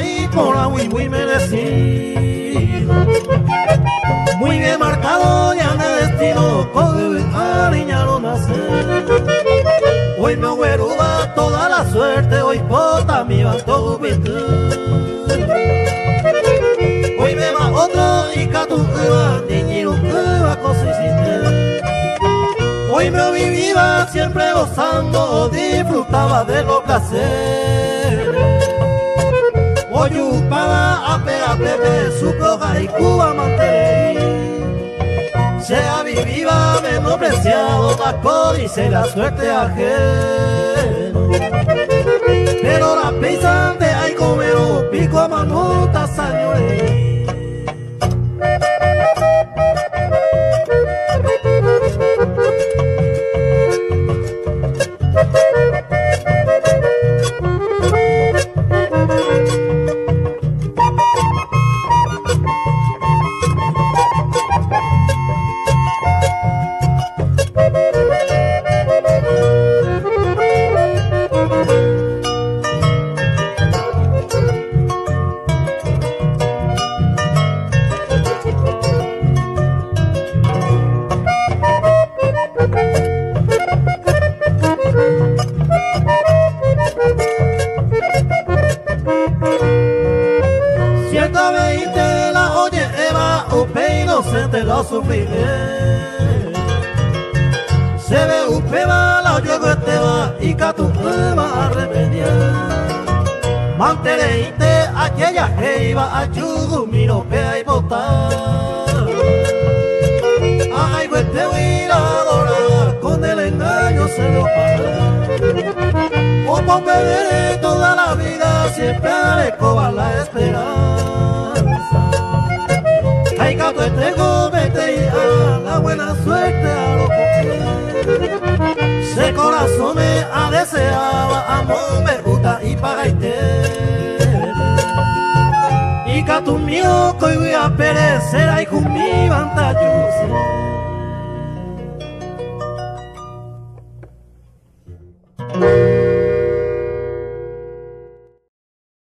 y cola muy muy merecido. Muy bien marcado ya de destino, con cariño nacer. Hoy me güero va toda la suerte, hoy pota mi va Hoy me va otro y catu va, niño va Hoy me vivía siempre gozando, disfrutaba de los placeres. Hoy upaba a pega pepe, su coja y cuba mantener. Sea vivida menospreciado la códice la suerte ajeno Ciertamente la oye Eva, upe inocente lo sufriré. Se ve upe va, la oye va y catu va a remediar. Mantereite aquella jeiva, ayudo, miro, pea y botar. Ay, huete adorar, con el engaño se lo paga. O por toda la vida, siempre haré coba la esperanza. Ay, gato, este vete y a la buena suerte a lo que Se corazón me ha deseado, amor me gusta y para Y gato mío, que voy a perecer, ay, con mi vantajoso.